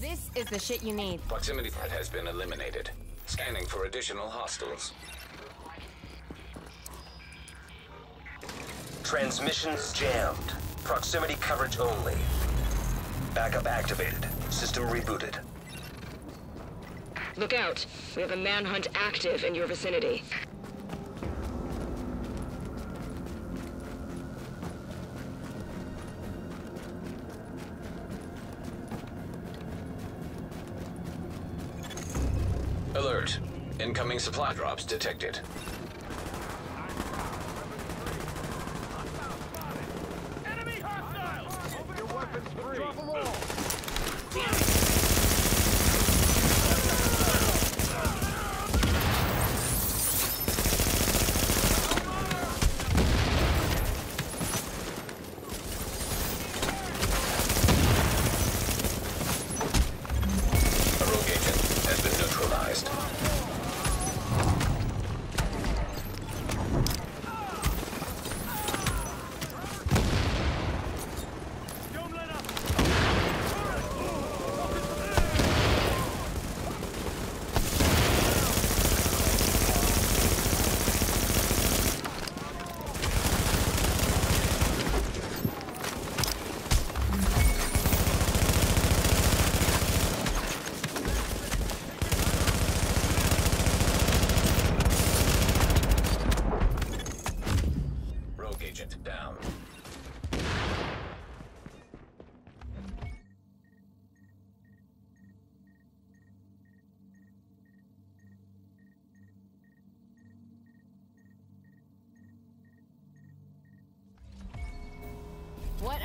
This is the shit you need. Proximity threat has been eliminated. Scanning for additional hostiles. Transmissions jammed. Proximity coverage only. Backup activated. System rebooted. Look out. We have a manhunt active in your vicinity. Alert. Incoming supply drops detected.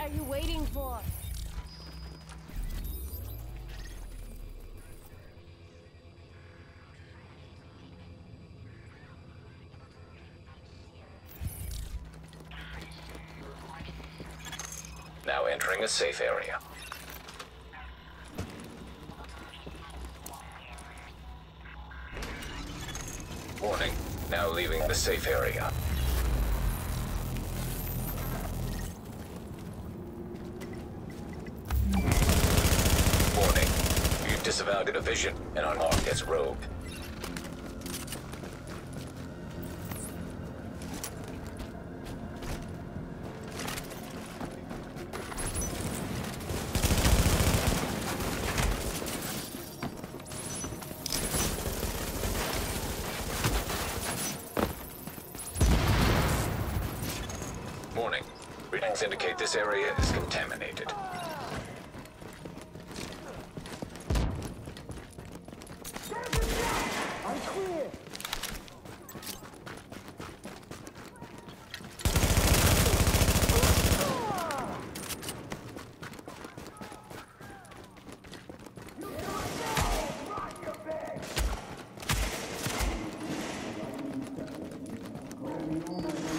Are you waiting for? Now entering a safe area. Warning. Now leaving the safe area. Disavowed a division and are marked as rogue. Warning. Readings indicate this area is contaminated. clear. Oh.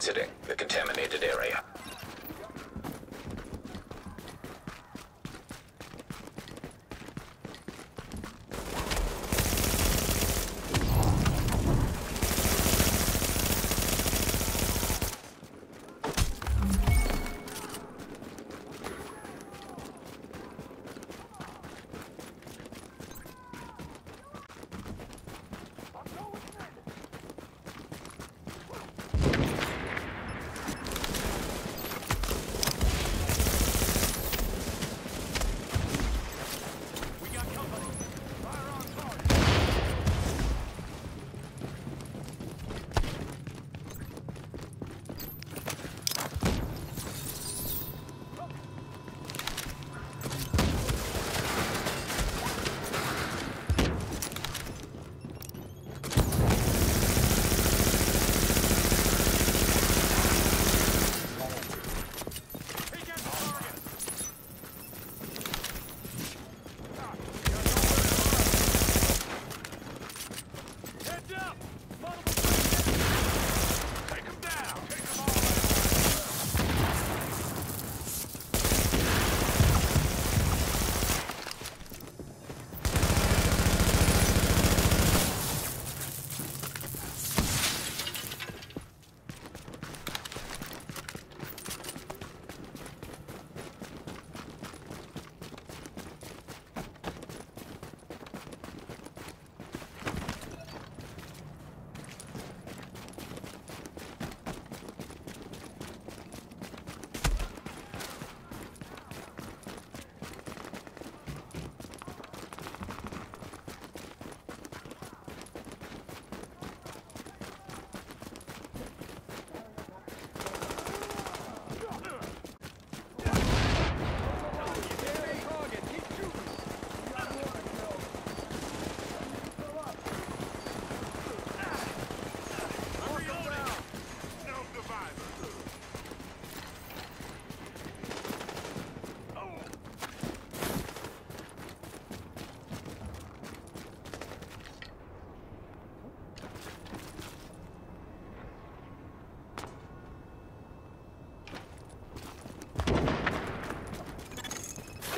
Exiting the contaminated area.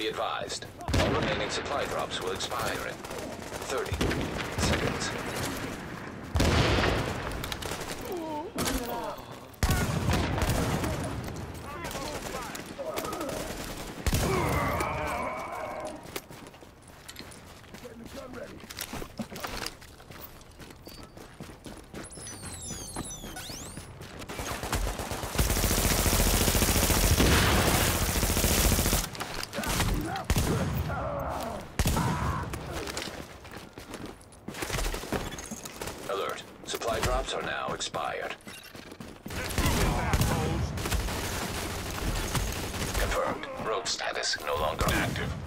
Advised, all remaining supply drops will expire in 30 seconds. Alert. Drops are now expired. Confirmed. Rogue status no longer active.